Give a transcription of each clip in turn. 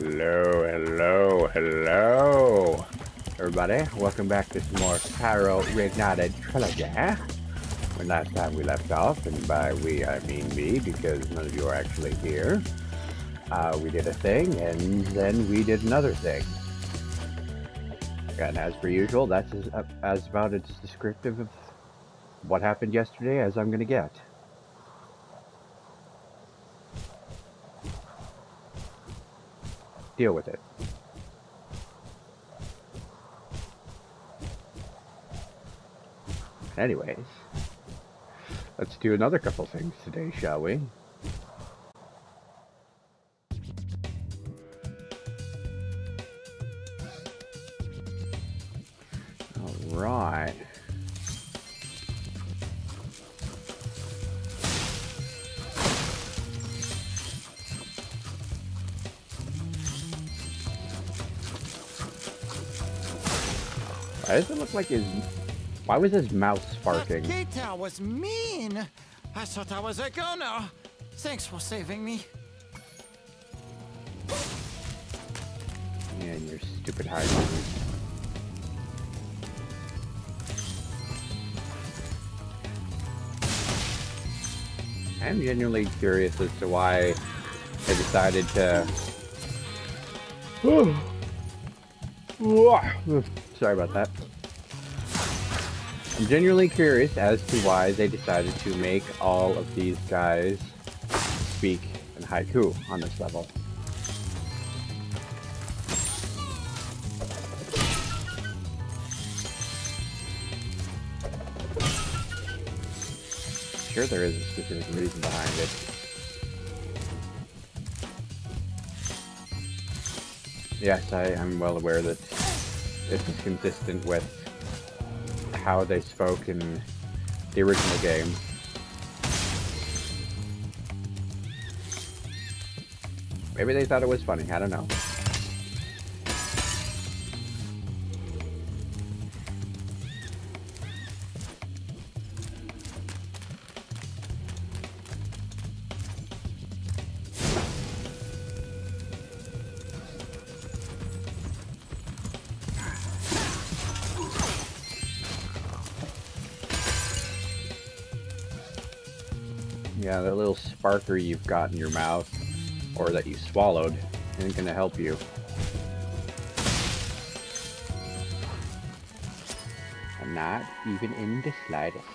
Hello, hello, hello, everybody. Welcome back to some more Spyro Reignited Trilogy. When last time we left off, and by we I mean me, because none of you are actually here, uh, we did a thing, and then we did another thing. And as per usual, that's as, uh, as about as descriptive of what happened yesterday as I'm going to get. Deal with it. Anyways, let's do another couple things today, shall we? Like his... Why was his mouth sparking? That was mean. I thought I was a goner. Thanks for saving me. Yeah, and your stupid high. I'm genuinely curious as to why they decided to... Sorry about that. I'm genuinely curious as to why they decided to make all of these guys speak in haiku on this level. Sure there is a specific reason behind it. Yes, I am well aware that this is consistent with how they spoke in the original game. Maybe they thought it was funny, I don't know. Yeah, that little sparker you've got in your mouth, or that you swallowed, isn't gonna help you. I'm not even in the slightest.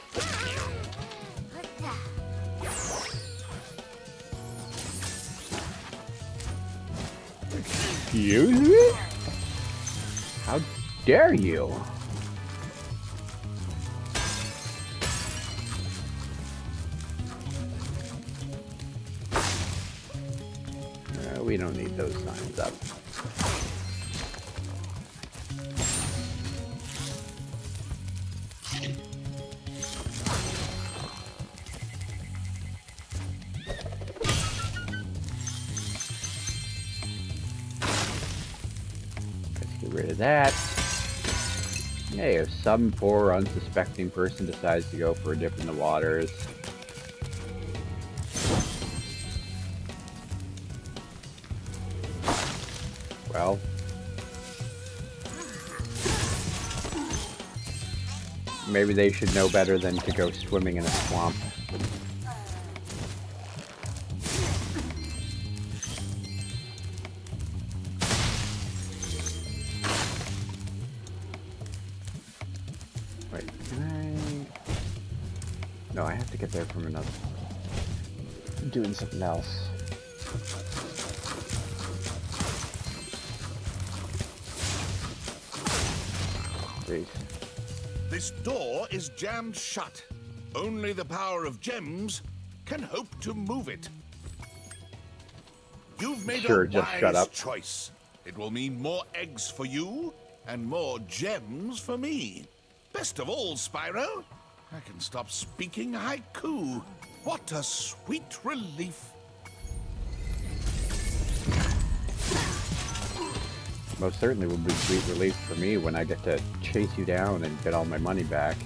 Excuse me? How dare you? Rid of that. Hey, if some poor unsuspecting person decides to go for a dip in the waters, well, maybe they should know better than to go swimming in a swamp. Have to get there from another. I'm doing something else. This door is jammed shut. Only the power of gems can hope to move it. You've made Sure, a wise shut up. choice. It will mean more eggs for you and more gems for me. Best of all, Spyro, I can stop speaking haiku. What a sweet relief. Most certainly will be sweet relief for me when I get to chase you down and get all my money back.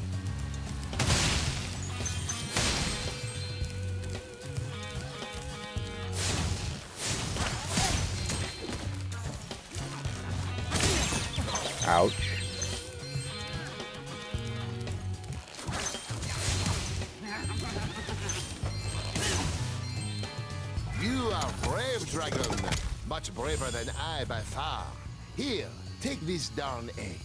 Ouch. Braver than I by far. Here, take this darn egg.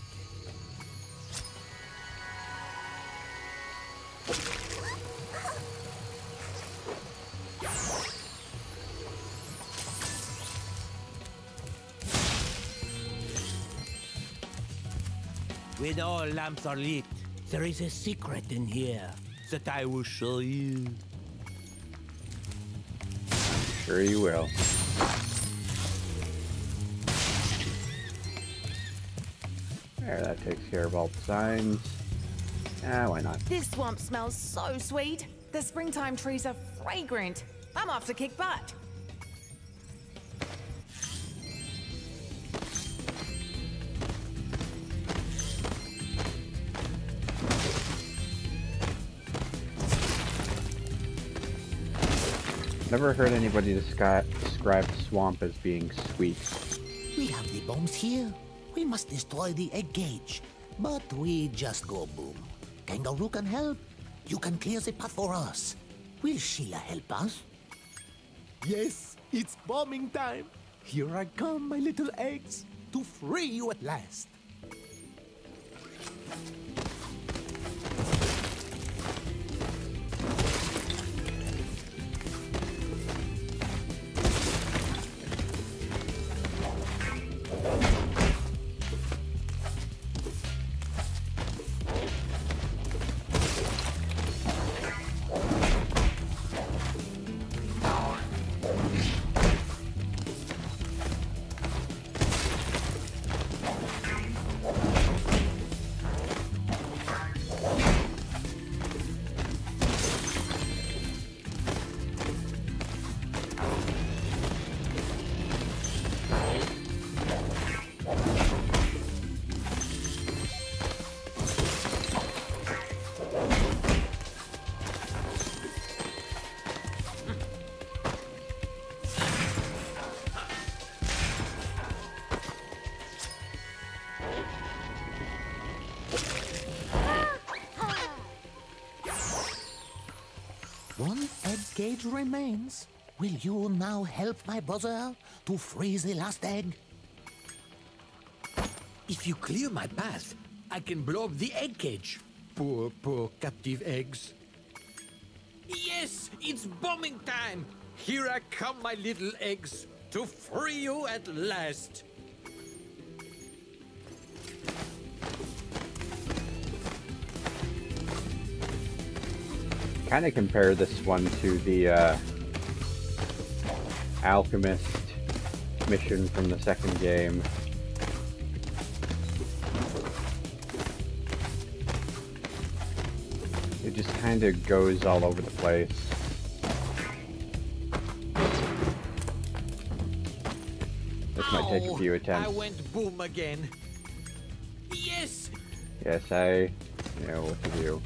When all lamps are lit, there is a secret in here that I will show you. Sure you will. There, that takes care of all the signs. Ah, why not? This swamp smells so sweet. The springtime trees are fragrant. I'm off to kick butt. Never heard anybody descri- describe swamp as being sweet. We have the bombs here. We must destroy the egg cage. But we just go boom. Kangaroo can help. You can clear the path for us. Will Sheila help us? Yes, it's bombing time. Here I come, my little eggs, to free you at last. Egg remains. Will you now help my brother to freeze the last egg? If you clear my path, I can blow up the egg cage. Poor, poor captive eggs. Yes, it's bombing time. Here I come, my little eggs, to free you at last. Kind of compare this one to the uh, alchemist mission from the second game. It just kind of goes all over the place. This might take a Ow, few I went boom again. Yes, Yes, I know what to do.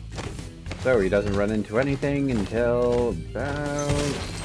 So he doesn't run into anything until about...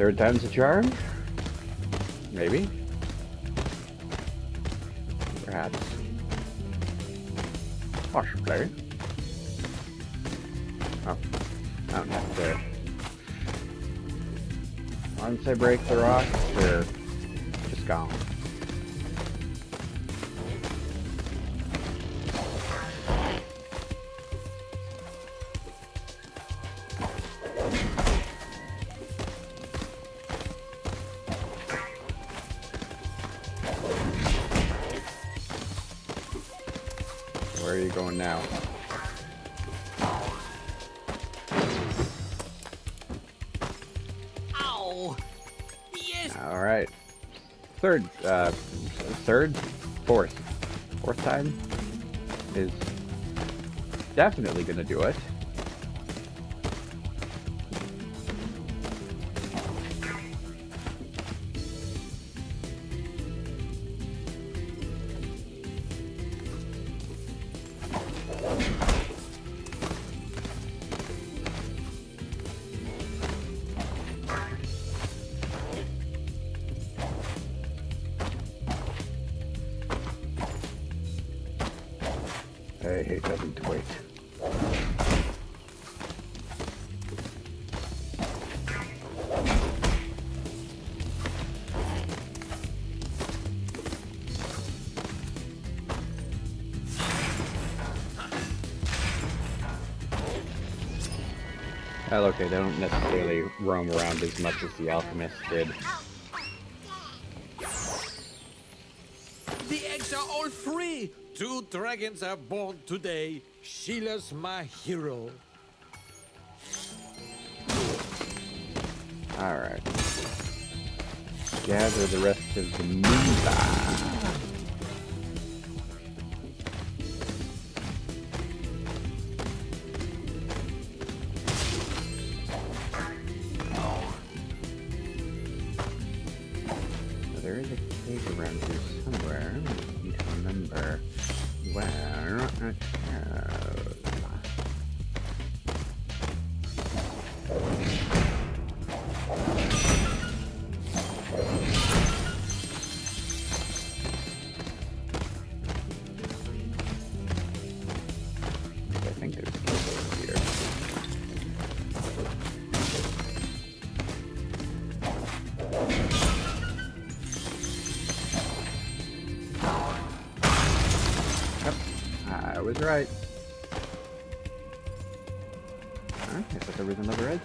Third time's a charm? Maybe? Perhaps. Possibly. Oh. I don't have to... Once I break the rocks, they're just gone. Is definitely gonna do it. They don't necessarily roam around as much as the alchemists did. The eggs are all free! Two dragons are born today. Sheila's my hero. Alright. Gather the rest of the Moonba.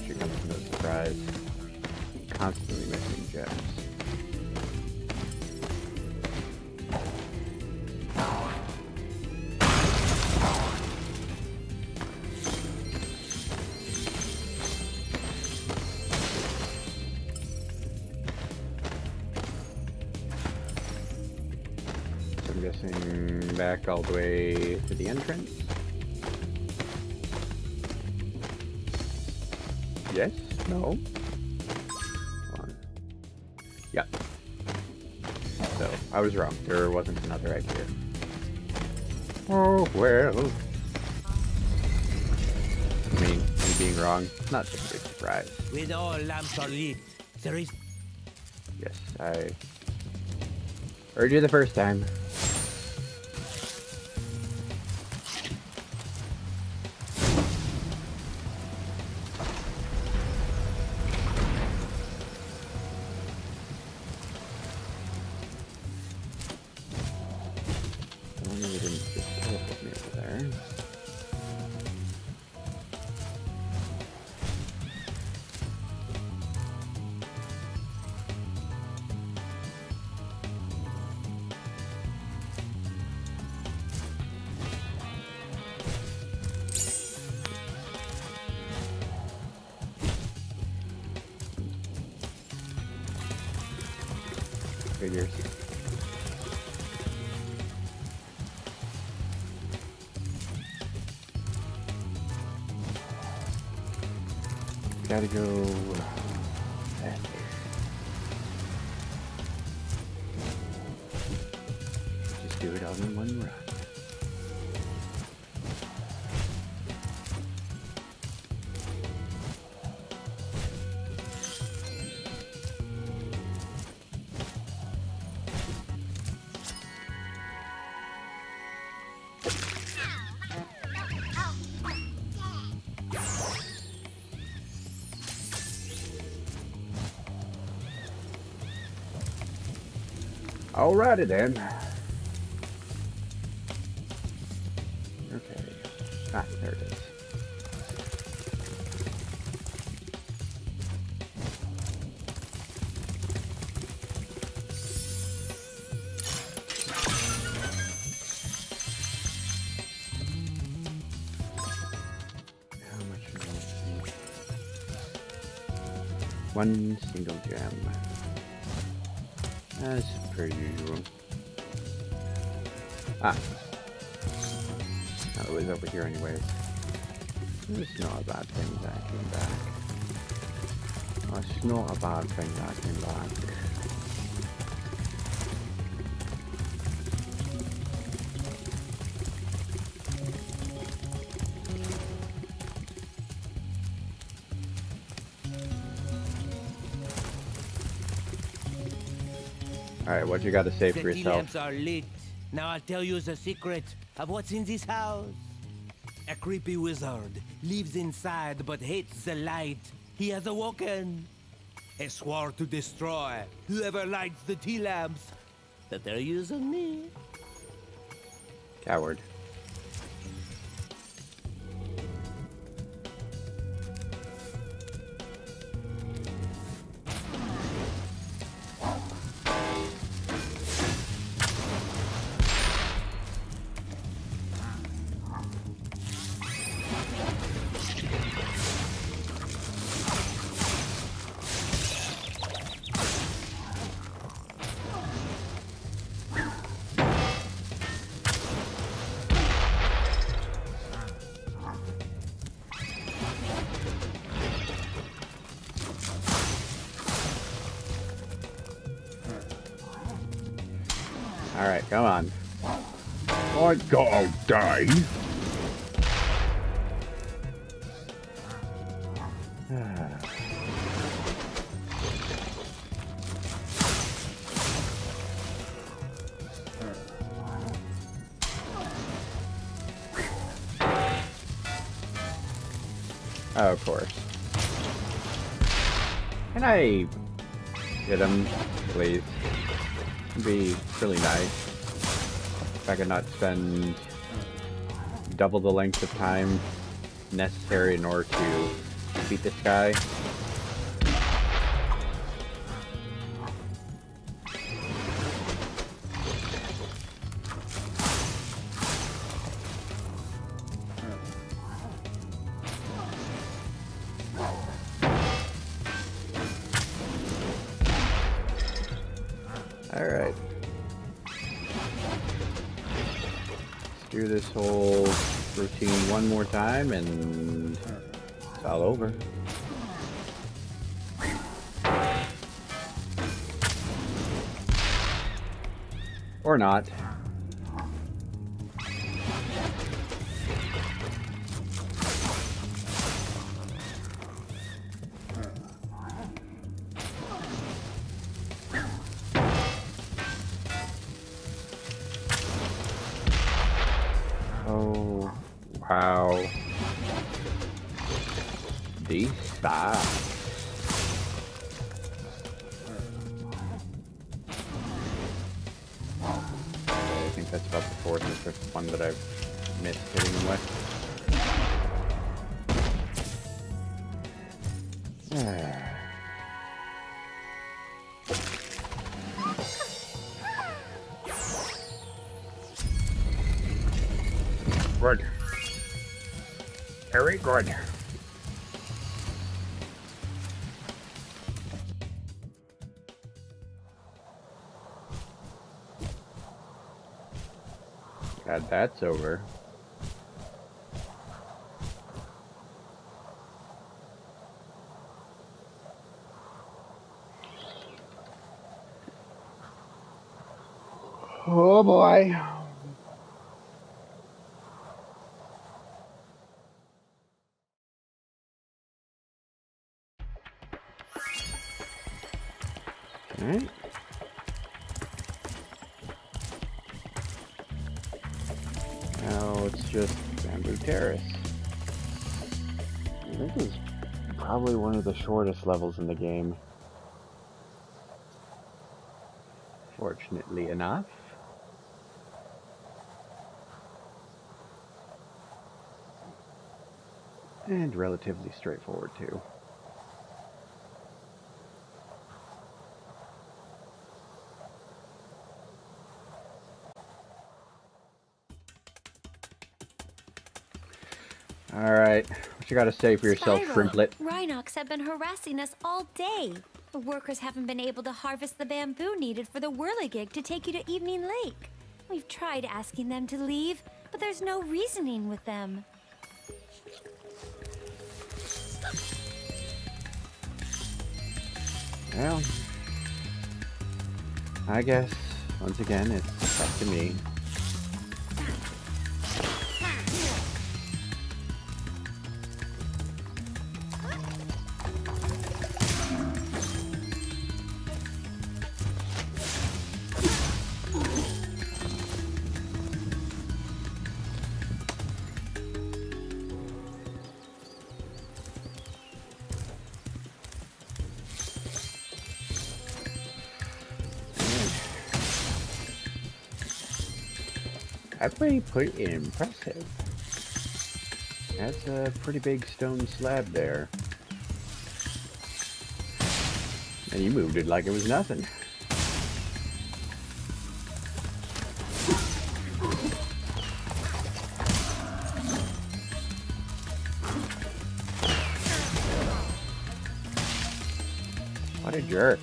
Uh, I mean, that should come as no surprise. Constantly missing gems. I'm guessing back all the way to the entrance. No? Hold. Yeah. So, I was wrong. There wasn't another egg here. Oh, well. I mean, me being wrong, not such a big surprise. With all lamps are lit, there is Yes, I heard you the first time. Alrighty then. It's not a bad thing that I came back. Oh, it's not a bad thing that I came back. Alright, what you got to say The for yourself? lamps are lit. Now I'll tell you the secret of what's in this house. A creepy wizard lives inside but hates the light. He has awoken. He swore to destroy whoever lights the tea lamps. But they're using me. Coward. Alright, come on. I gotta die. Oh, of course. Can I get him, please? Be really nice if I could not spend double the length of time necessary in order to beat this guy. Whole routine one more time and it's all over. Or not. That's over. Oh boy. Shortest levels in the game. Fortunately enough. And relatively straightforward too. What you gotta say for yourself, Spyro, Shrimplet? Rhinox have been harassing us all day. The workers haven't been able to harvest the bamboo needed for the whirligig to take you to Evening Lake. We've tried asking them to leave, but there's no reasoning with them. Well, I guess, once again, it's up to me. Pretty, impressive. That's a pretty big stone slab there. And you moved it like it was nothing. What a jerk.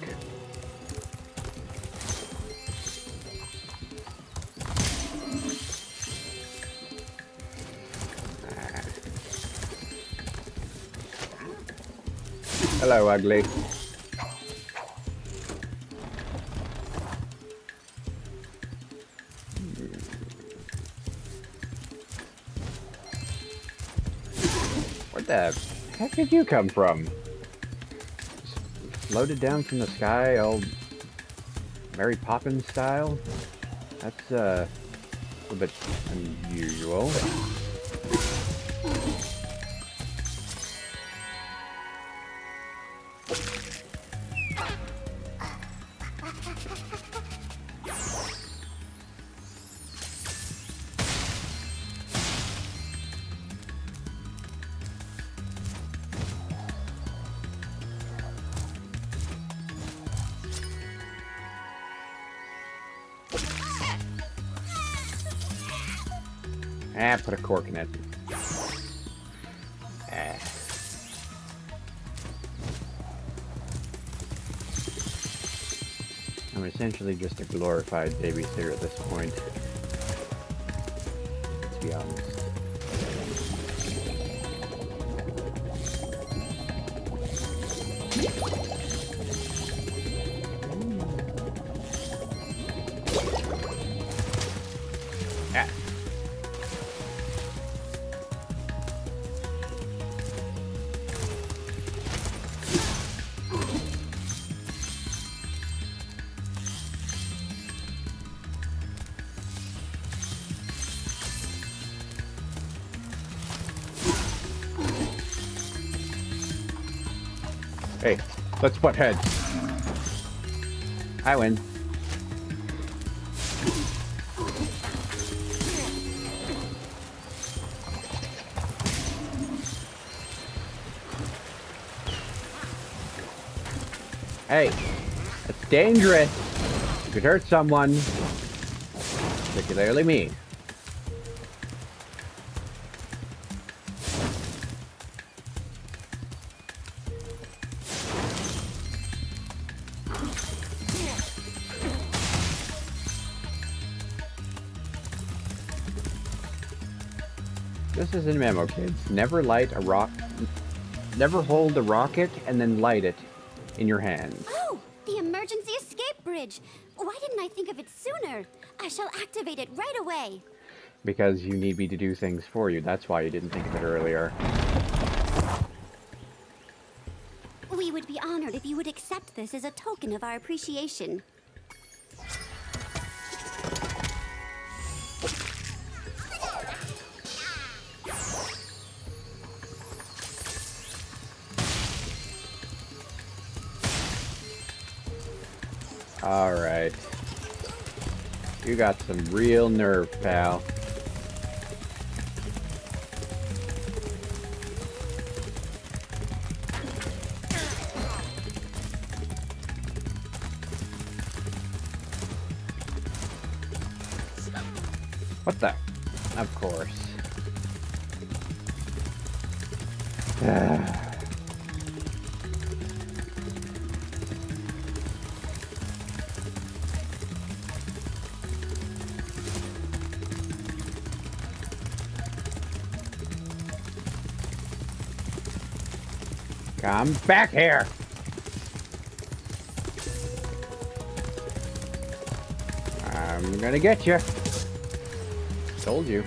Hello, ugly. Where the heck did you come from? Floated down from the sky, all Mary Poppins style? That's uh, a little bit unusual. Ah, put a cork in it. Ah. I'm essentially just a glorified babysitter at this point. Let's be honest. Let's butt heads. I win. Hey, that's dangerous. You could hurt someone, particularly me. Is memo, kids. Never light a rock. Never hold a rocket and then light it in your hands. Oh, the emergency escape bridge. Why didn't I think of it sooner? I shall activate it right away. Because you need me to do things for you. That's why you didn't think of it earlier. We would be honored if you would accept this as a token of our appreciation. Alright. You got some real nerve, pal. What the? Of course. Uh, Come back here! I'm gonna get you. Told you.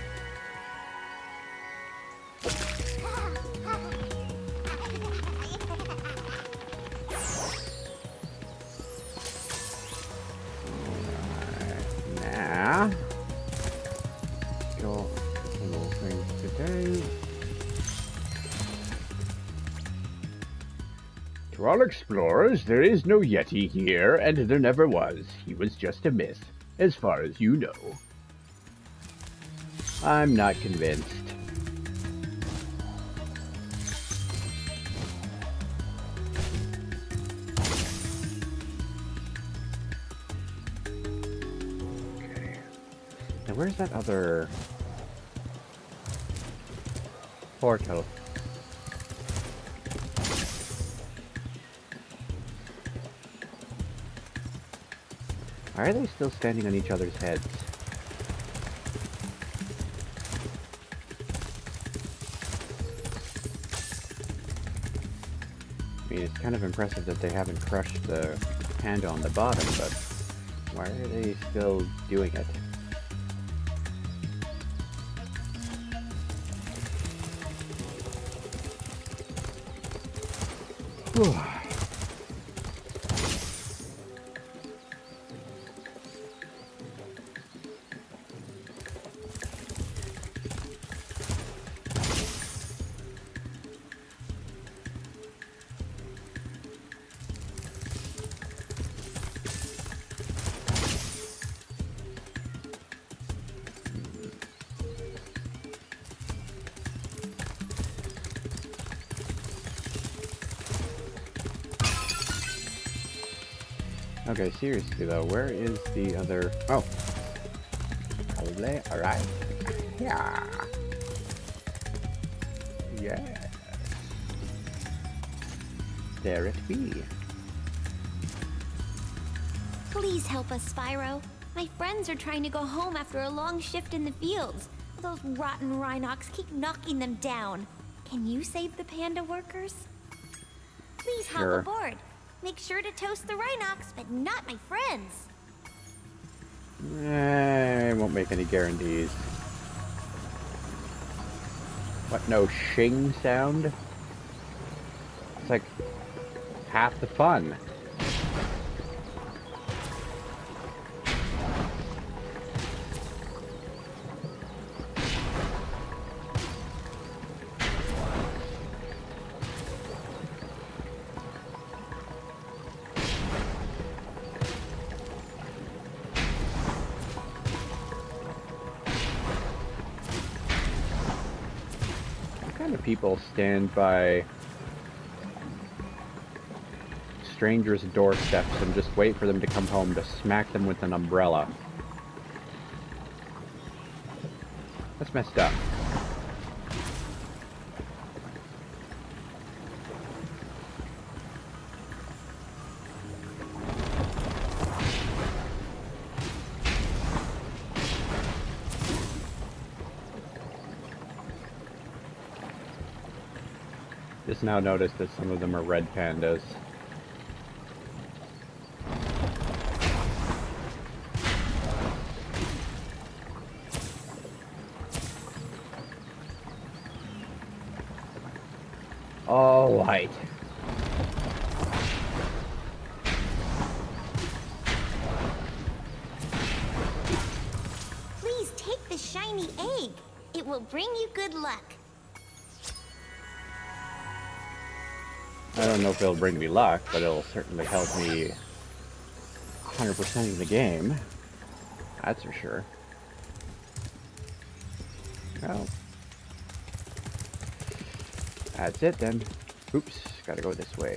To all explorers, there is no Yeti here, and there never was. He was just a myth, as far as you know. I'm not convinced. Okay. Now where's that other portal? Why are they still standing on each other's heads? I mean, it's kind of impressive that they haven't crushed the panda on the bottom, but why are they still doing it? Okay, seriously though, where is the other... Oh. Probably, alright. Yeah. Yeah. There it be. Please help us, Spyro. My friends are trying to go home after a long shift in the fields. Those rotten Rhinox keep knocking them down. Can you save the panda workers? Please hop aboard. Make sure to toast the Rhinox, but not my friends. Eh, I won't make any guarantees. What, no shing sound? It's like half the fun. Of stand by strangers' doorsteps and just wait for them to come home to smack them with an umbrella? That's messed up. Now noticed that some of them are red pandas. All right. Please take the shiny egg. It will bring you good luck. I don't know if it'll bring me luck, but it'll certainly help me 100% in the game. That's for sure. Well, that's it then. Oops, gotta go this way.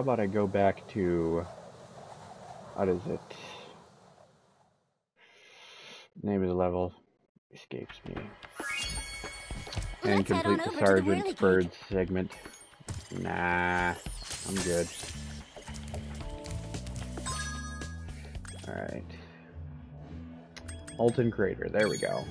How about I go back to... What is it? Name of the level escapes me. And Let's complete the over to the Sergeant. Byrd segment. Nah, I'm good. Alright. Molten Crater, there we go.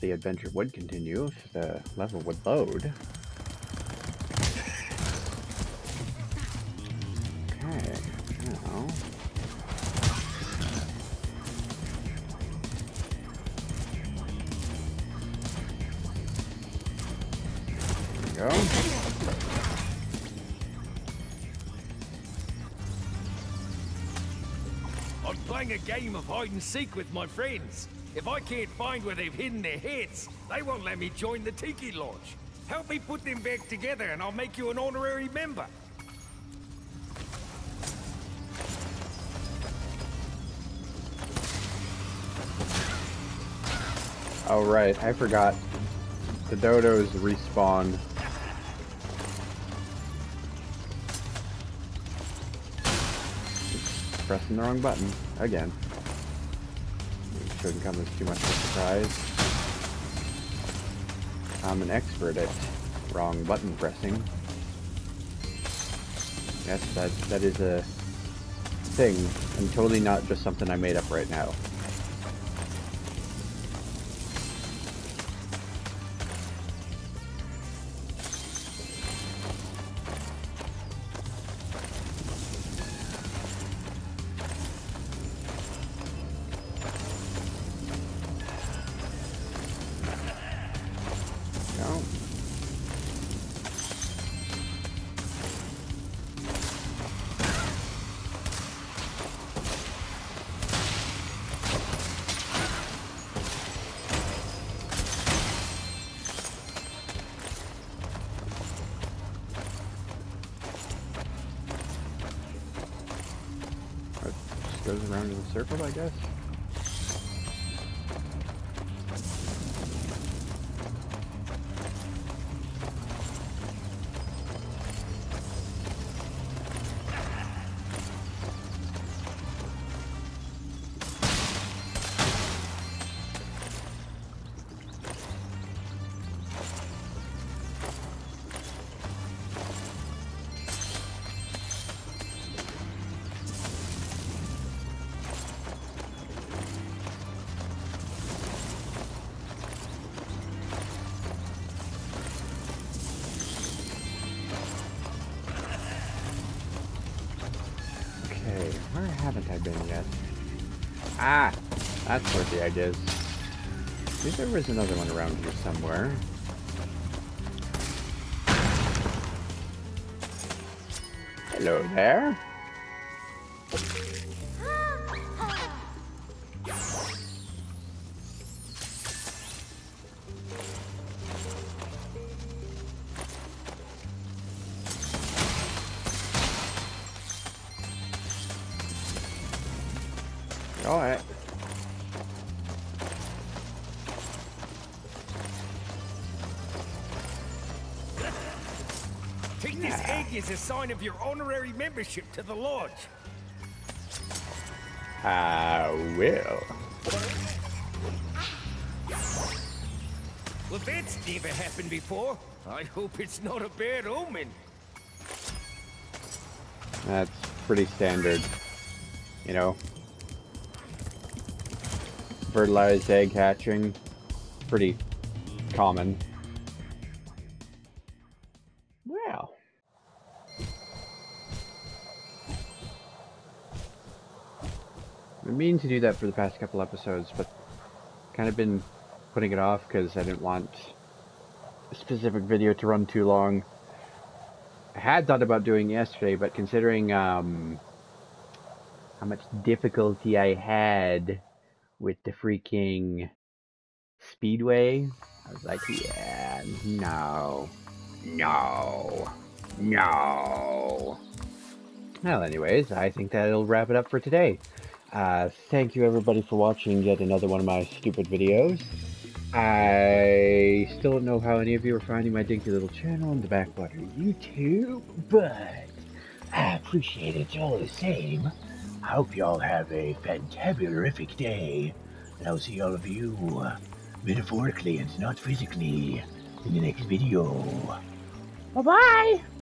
The adventure would continue if the level would load. Go. I'm playing a game of hide and seek with my friends. If I can't find where they've hidden their heads, they won't let me join the Tiki Lodge. Help me put them back together and I'll make you an honorary member. Oh right, I forgot. The dodos respawn. Pressing the wrong button again. Shouldn't come as too much of a surprise. I'm an expert at wrong button pressing. Yes, that that is a thing, and totally not just something I made up right now. Just in a circle, I guess. Where haven't been yet? Ah, that's what the idea is. Maybe there was another one around here somewhere. Hello there. Sign of your honorary membership to the lodge. I will. Well, that's never happened before. I hope it's not a bad omen. That's pretty standard. You know? Fertilized egg hatching. Pretty common. Been meaning to do that for the past couple episodes, but kind of been putting it off because I didn't want a specific video to run too long. I had thought about doing yesterday, but considering um, how much difficulty I had with the freaking Speedway, I was like, yeah, no, no, no. Well, anyways, I think that'll wrap it up for today. Uh, thank you everybody for watching yet another one of my stupid videos. I still don't know how any of you are finding my dinky little channel on the Backwater of YouTube, but I appreciate it all the same. I hope y'all have a fantabularific day, and I'll see all of you, metaphorically and not physically, in the next video. Bye-bye!